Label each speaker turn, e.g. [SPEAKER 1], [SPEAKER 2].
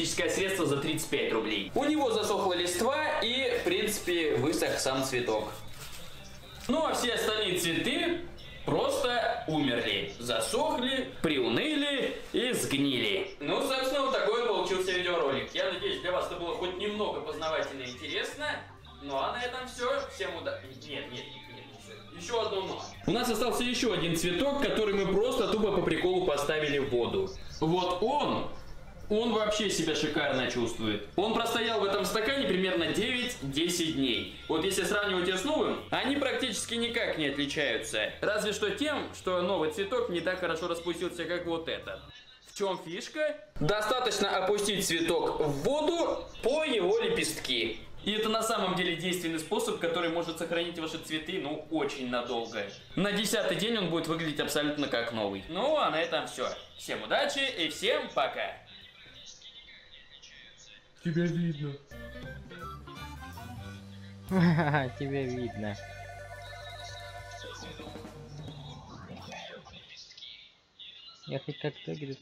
[SPEAKER 1] косметическое средство за 35 рублей. У него засохла листва и, в принципе, высох сам цветок. Ну а все остальные цветы просто умерли, засохли, приуныли и сгнили. Ну, собственно, вот такой получился видеоролик. Я надеюсь, для вас это было хоть немного познавательно и интересно. Ну а на этом все. Всем удачи. Нет, нет, нет. Еще одно но. У нас остался еще один цветок, который мы просто тупо по приколу поставили в воду. Вот он он вообще себя шикарно чувствует. Он простоял в этом стакане примерно 9-10 дней. Вот если сравнивать ее с новым, они практически никак не отличаются. Разве что тем, что новый цветок не так хорошо распустился, как вот этот. В чем фишка? Достаточно опустить цветок в воду по его лепестки. И это на самом деле действенный способ, который может сохранить ваши цветы, ну, очень надолго. На десятый день он будет выглядеть абсолютно как новый. Ну, а на этом все. Всем удачи и всем пока.
[SPEAKER 2] Тебя видно.
[SPEAKER 3] Тебя видно. Я хоть как-то, говорит,